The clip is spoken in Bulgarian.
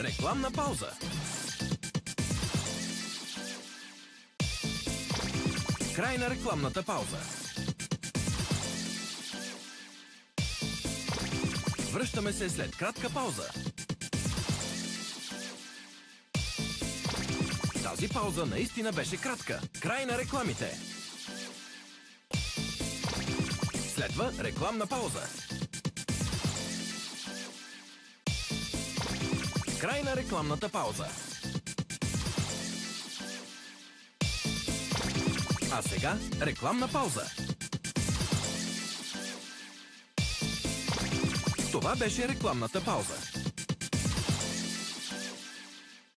Рекламна пауза. Край на рекламната пауза. Връщаме се след кратка пауза. Тази пауза наистина беше кратка. Край на рекламите. Следва рекламна пауза. Край на рекламната пауза. А сега рекламна пауза. Това беше рекламната пауза.